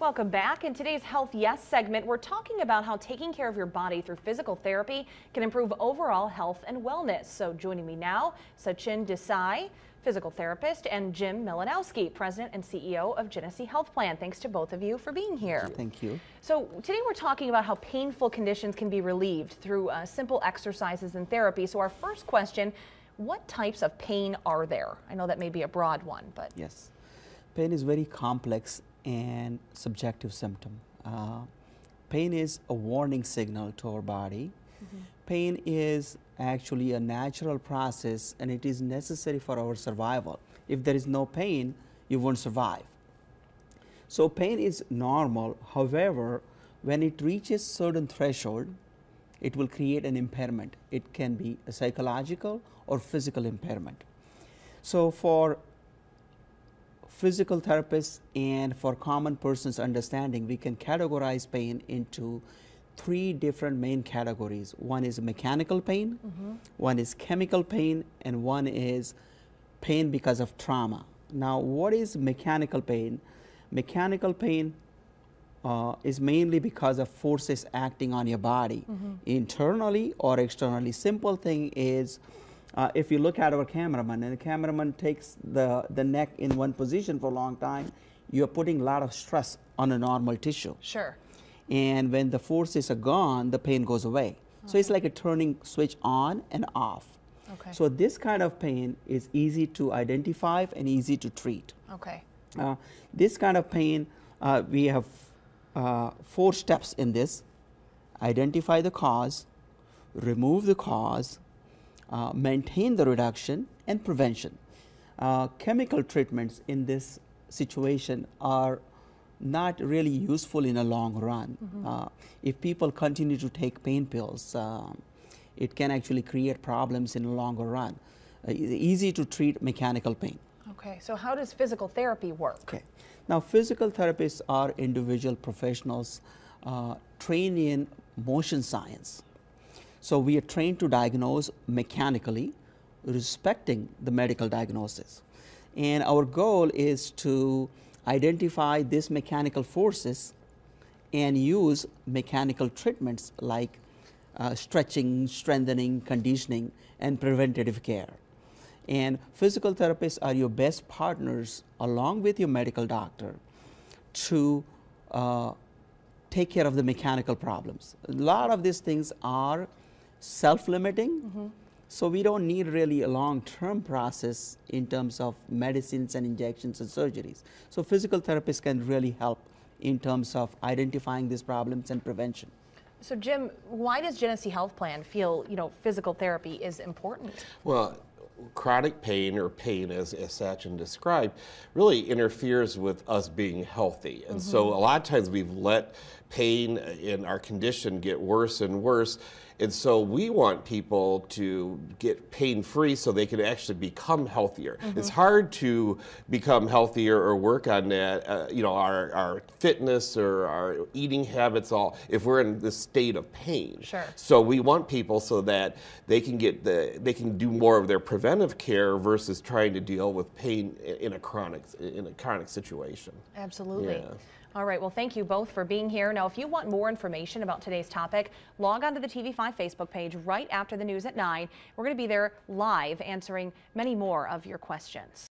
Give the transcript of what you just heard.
Welcome back. In today's Health Yes segment, we're talking about how taking care of your body through physical therapy can improve overall health and wellness. So joining me now, Sachin Desai, physical therapist, and Jim Milanowski, president and CEO of Genesee Health Plan. Thanks to both of you for being here. Thank you. So today we're talking about how painful conditions can be relieved through uh, simple exercises and therapy. So our first question, what types of pain are there? I know that may be a broad one, but. Yes. Pain is very complex and subjective symptom. Uh, pain is a warning signal to our body. Mm -hmm. Pain is actually a natural process and it is necessary for our survival. If there is no pain, you won't survive. So pain is normal. However, when it reaches certain threshold, it will create an impairment. It can be a psychological or physical impairment. So for physical therapists and for common person's understanding, we can categorize pain into three different main categories. One is mechanical pain, mm -hmm. one is chemical pain, and one is pain because of trauma. Now, what is mechanical pain? Mechanical pain uh, is mainly because of forces acting on your body, mm -hmm. internally or externally. Simple thing is uh, if you look at our cameraman and the cameraman takes the, the neck in one position for a long time, you're putting a lot of stress on a normal tissue. Sure. And when the forces are gone, the pain goes away. So it's like a turning switch on and off. Okay. So this kind of pain is easy to identify and easy to treat. Okay. Uh, this kind of pain, uh, we have uh, four steps in this. Identify the cause, remove the cause, uh, maintain the reduction and prevention. Uh, chemical treatments in this situation are not really useful in a long run. Mm -hmm. uh, if people continue to take pain pills, um, it can actually create problems in a longer run. Uh, easy to treat mechanical pain. Okay, so how does physical therapy work? Okay, now physical therapists are individual professionals uh, trained in motion science. So we are trained to diagnose mechanically, respecting the medical diagnosis. And our goal is to identify these mechanical forces and use mechanical treatments like uh, stretching, strengthening, conditioning, and preventative care. And physical therapists are your best partners along with your medical doctor to uh, take care of the mechanical problems. A lot of these things are self-limiting. Mm -hmm. So we don't need really a long-term process in terms of medicines and injections and surgeries. So physical therapists can really help in terms of identifying these problems and prevention. So Jim, why does Genesee Health Plan feel, you know, physical therapy is important? Well, chronic pain or pain as, as Sachin described really interferes with us being healthy. And mm -hmm. so mm-hmm. a lot of times we've let pain in our condition get worse and worse. And so we want people to get pain free so they can actually become healthier. Mm -hmm. It's hard to become healthier or work on that, uh, you know, our, our fitness or our eating habits all if we're in this state of pain. Sure. So we want people so that they can get the they can do more of their preventive care versus trying to deal with pain in a chronic in a chronic situation. Absolutely. Yeah. All right, well, thank you both for being here. Now, if you want more information about today's topic, log on to the TV5 Facebook page right after the news at 9. We're going to be there live answering many more of your questions.